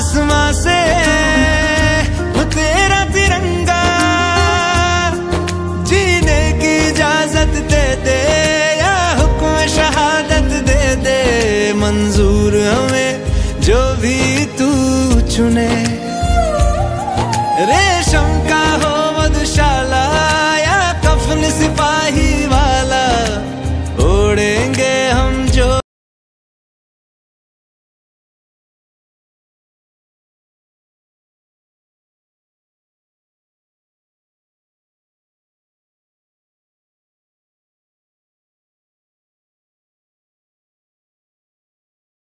आसमां से वो तेरा तिरंगा जीने की इजाज़त दे दे, या हुक्म शहादत दे दे। मंजूर हमें जो भी तू चुने। रेशम